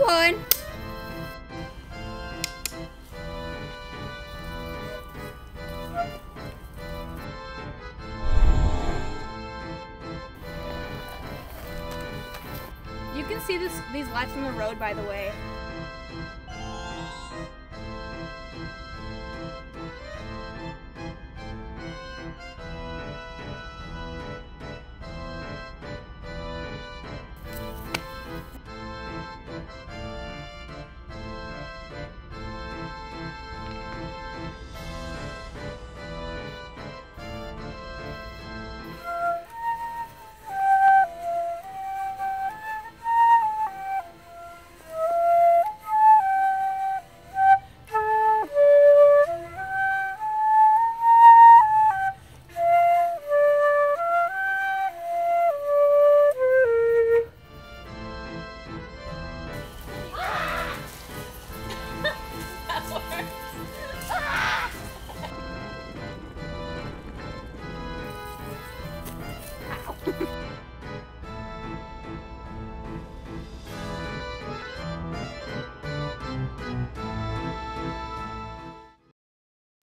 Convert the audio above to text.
one. You can see this these lights on the road, by the way.